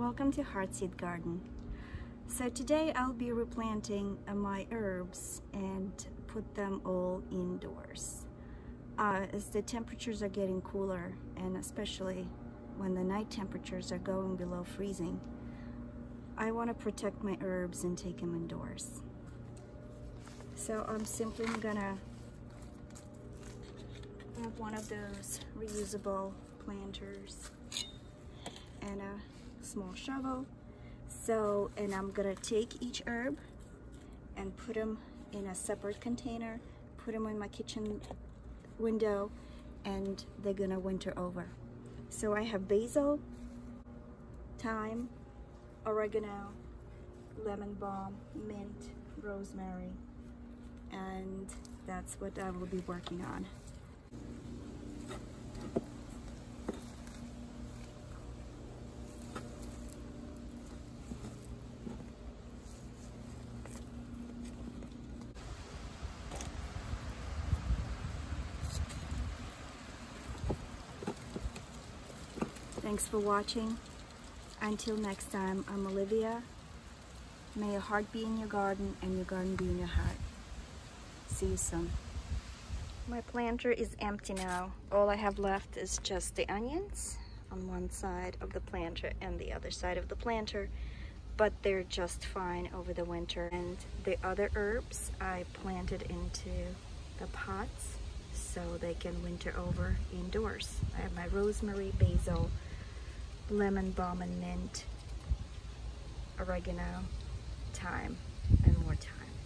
Welcome to Heartseed Garden. So today I'll be replanting uh, my herbs and put them all indoors. Uh, as the temperatures are getting cooler and especially when the night temperatures are going below freezing, I want to protect my herbs and take them indoors. So I'm simply gonna have one of those reusable planters and a small shovel. So, and I'm gonna take each herb and put them in a separate container, put them in my kitchen window, and they're gonna winter over. So I have basil, thyme, oregano, lemon balm, mint, rosemary, and that's what I will be working on. Thanks for watching. Until next time, I'm Olivia. May your heart be in your garden and your garden be in your heart. See you soon. My planter is empty now. All I have left is just the onions on one side of the planter and the other side of the planter but they're just fine over the winter and the other herbs I planted into the pots so they can winter over indoors. I have my rosemary, basil, lemon balm and mint, oregano, thyme, and more thyme.